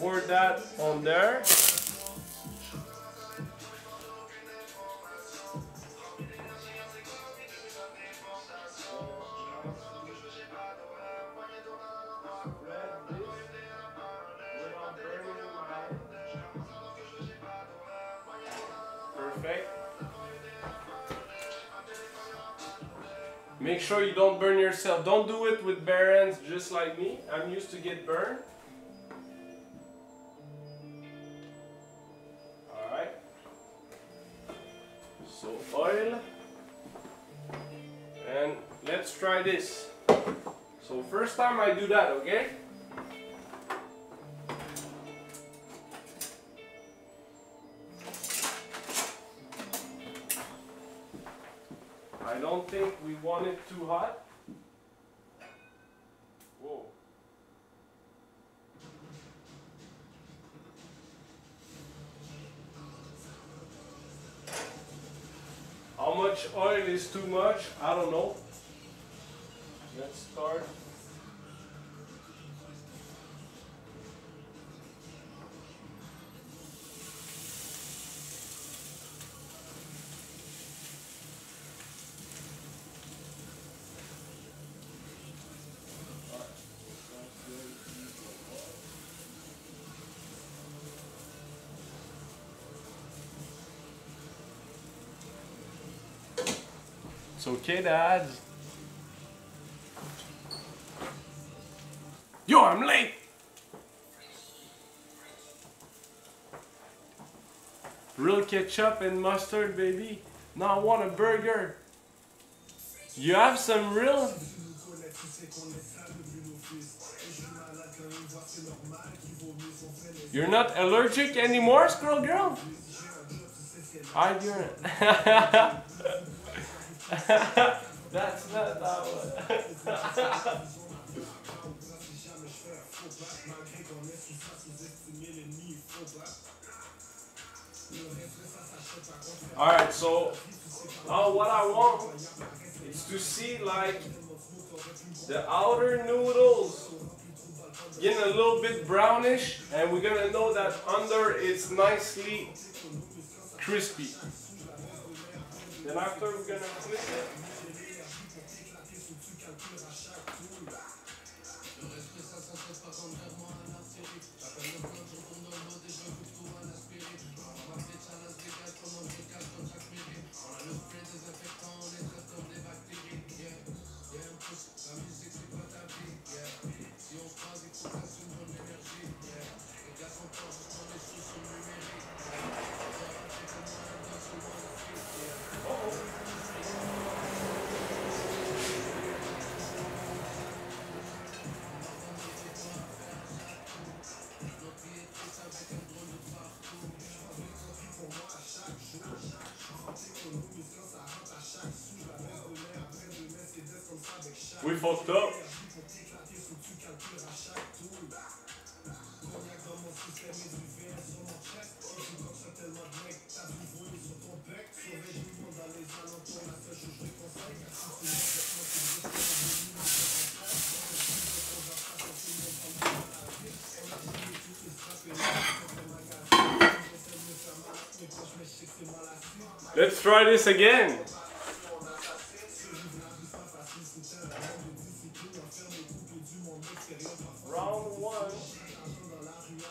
pour that on there. Perfect. Make sure you don't burn yourself. Don't do it with bare hands just like me. I'm used to get burned. So oil. And let's try this. So first time I do that, okay? I don't think we want it too hot. How much oil is too much? I don't know. Let's start. It's okay, Dad. Yo, I'm late. Real ketchup and mustard, baby. Now I want a burger. You have some real? You're not allergic anymore, squirrel girl? I do That's not that one. Alright, so now what I want is to see like the outer noodles getting a little bit brownish and we're gonna know that under it's nicely crispy. Then after we're gonna flip it. Fucked up. Let's try this again.